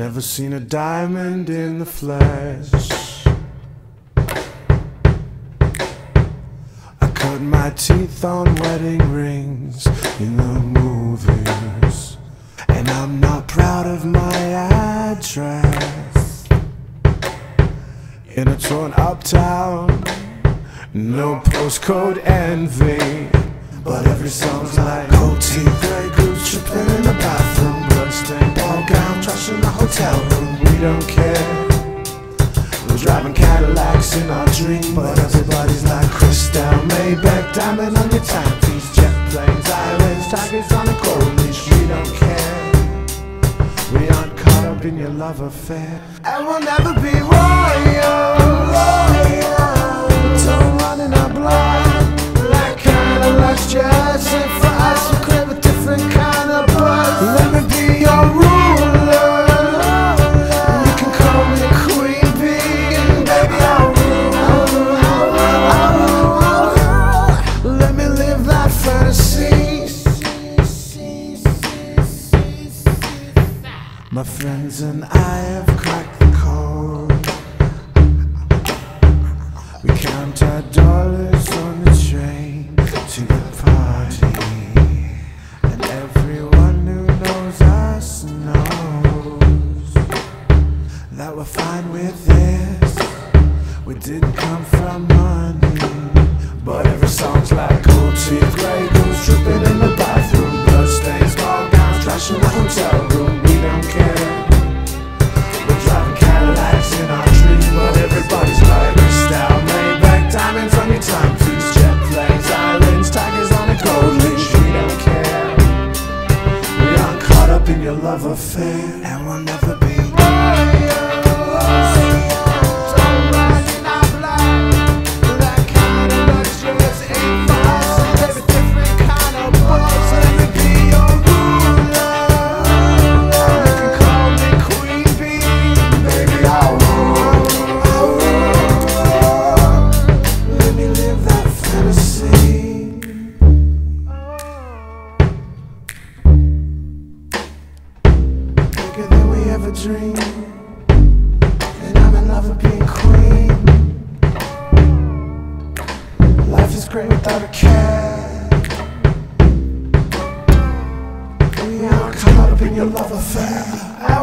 Never seen a diamond in the flesh. I cut my teeth on wedding rings in the movies. And I'm not proud of my address. In a torn uptown, no postcode envy. But every song's like Cold tea, don't care. We're driving Cadillacs in our dream But everybody's like Cristal Maybach. Diamond on your timepiece Jet planes, islands, tigers on a coral leash We don't care. We aren't caught up in your love affair. And we'll never be royal My friends and I have cracked the code. We count our dollars on the train to the party. And everyone who knows us knows That we're fine with this. We didn't come from money But every song's like gold teeth, grey goose Dripping in the bathroom, bloodstains, ball gowns Trash in the hotel room, love affair. And we'll never ever dreamed. And I'm in love with being queen. Life is great without a care. We are caught up in your love affair.